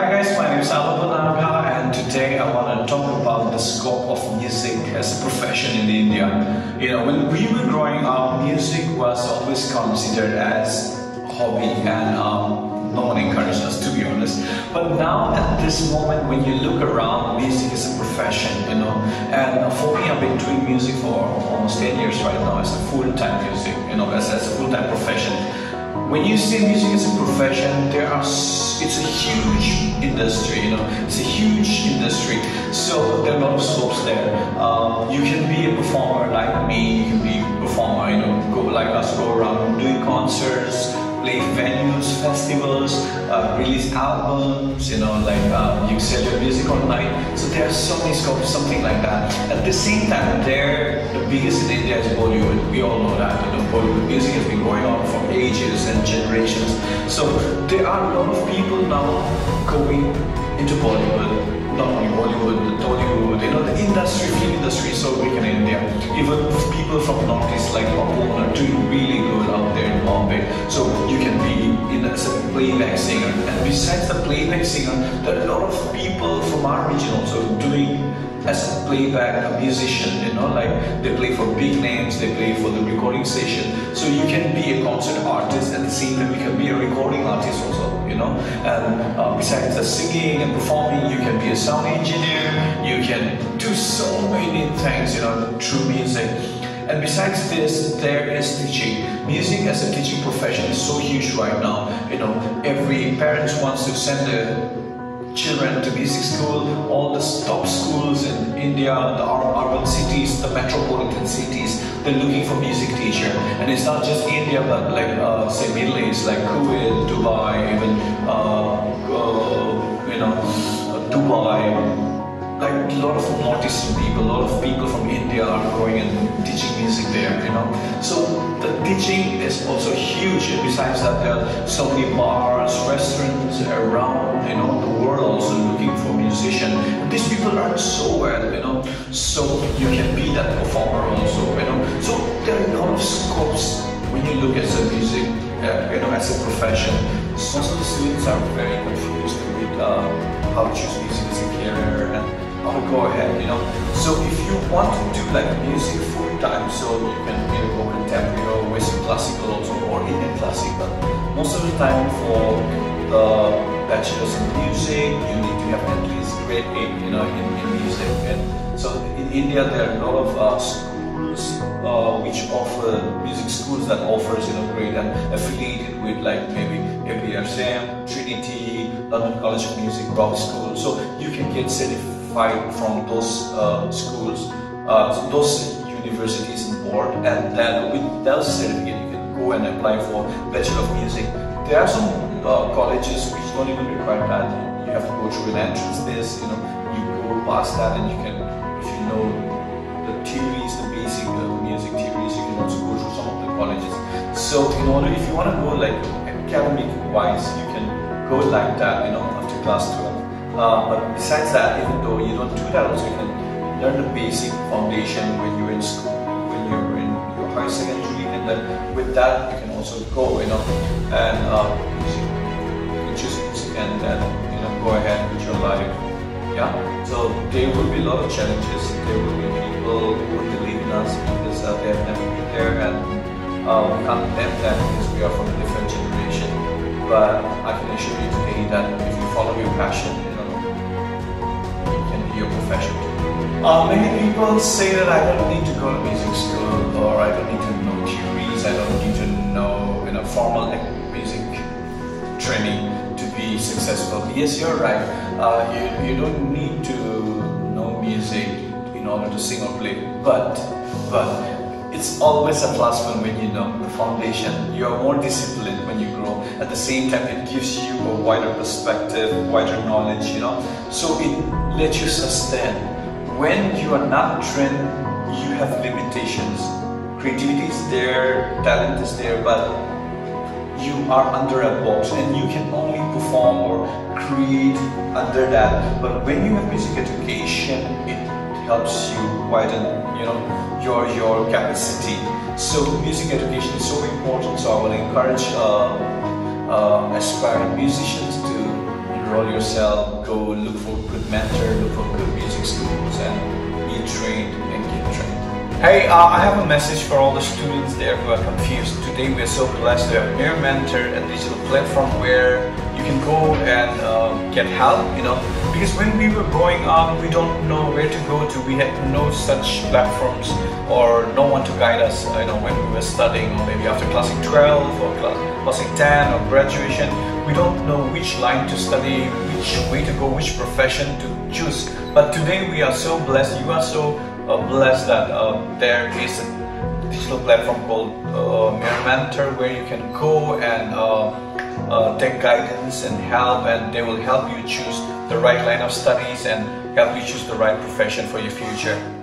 Hi guys, my name is Alobo Naga and today I want to talk about the scope of music as a profession in India. You know, when we were growing up, music was always considered as hobby and um, no one encouraged us to be honest. But now at this moment when you look around, music is a profession, you know. And for me, I've been doing music for almost 10 years right now as a full-time music, you know, as, as a full-time profession. When you say music as a profession, there are it's a huge industry, you know, it's a huge industry. So there are a lot of scopes there. You can be a performer like me, you can be a performer, you know, go like us, go around doing concerts, play venues, festivals, uh, release albums, you know, like uh, you sell your music online. So there are so many scopes, something like that. At the same time, there, the biggest in India is Bollywood. We all know that, you know, Bollywood music has been going on for ages and generations. So there are a lot of people now going into Bollywood not only Bollywood, Tollywood, you know, the industry, film industry is so big in India. Even people from Northeast like are doing really good out there in Bombay. So you can be in a playback singer. And besides the playback singer, there are a lot of people from our region also doing as a playback a musician, you know, like they play for big names, they play for the recording station. So you can be a concert artist at the same time you can be a recording artist also, you know. And uh, besides the singing and performing, you can be a sound engineer, you can do so many things, you know, through music. And besides this, there is teaching. Music as a teaching profession is so huge right now. You know, every parent wants to send their children to music school, all the top schools in India, the urban cities, the metropolitan cities, they're looking for music teacher. And it's not just India, but like, uh, say, Middle East, like Kuwait, Dubai, even, uh, uh, you know, Dubai, like a lot of Northeastern people, a lot of people from India are going and teaching music there, you know. So the teaching is also huge. And besides that, there are so many bars, restaurants around, you know, the world also looking for musicians. These people learn so well, you know. So you can be that performer also, you know. So there are a lot of scopes when you look at the music, uh, you know, as a profession. Most of the students are very confused with uh, how to choose music as a career go ahead, you know. So if you want to do like music full time, so you can either go contemporary or Western classical also, or Indian classical. Most of the time for the bachelor's in music, you need to have at least grade 8, you know, in, in music. And so in India, there are a lot of uh, schools uh, which offer music schools that offers you know grade and affiliated with like maybe ABRSM, Trinity, London College of Music, Rock School. So you can get certified from those uh, schools, uh, those universities and board, and then with that certificate you can go and apply for Bachelor of Music. There are some uh, colleges which don't even require that. You have to go through an entrance test, you know, you go past that and you can, if you know the theories, the basic uh, music theories, you can also go through some of the colleges. So in order, if you want to go like academic wise, you can go like that, you know, after class 12. Uh, but besides that, even though you don't do that, also you can learn the basic foundation when you're in school, when you're in your high secondary, and then with that you can also go, you know, and uh, music, you choose and then you know go ahead with your life. Yeah. So there will be a lot of challenges. There will be people who will believe in us because uh, they have never been there, and uh, we can't blame them because we are from a different generation. But I can assure you today that you follow your profession. Uh, many people say that I don't need to go to music school or I don't need to know theories, I don't need to know you know formal music training to be successful. Yes, you're right. Uh, you, you don't need to know music in order to sing or play, but but it's always a plus when you know the foundation. You're more disciplined when you grow. At the same time, it gives you a wider perspective, wider knowledge, you know. So it lets you sustain. When you are not trained, you have limitations. Creativity is there, talent is there, but you are under a box and you can only perform or create under that. But when you have music education, it helps you widen, you know, your your capacity. So music education is so important. So I want to encourage uh, uh, aspiring musicians to enroll yourself, go look for good mentor, look for good music schools, and be trained and get trained. Hey, uh, I have a message for all the students there who are confused. Today we are so blessed to have Mere Mentor, a digital platform where you can go and uh, get help, you know. Because when we were growing up, we don't know where to go to. We had no such platforms or no one to guide us, you know, when we were studying or maybe after classic 12 or classic 10 or graduation. We don't know which line to study, which way to go, which profession to choose. But today we are so blessed. You are so uh, blessed that uh, there is a digital platform called uh, Mere Mentor where you can go and uh, uh, take guidance and help and they will help you choose the right line of studies and help you choose the right profession for your future.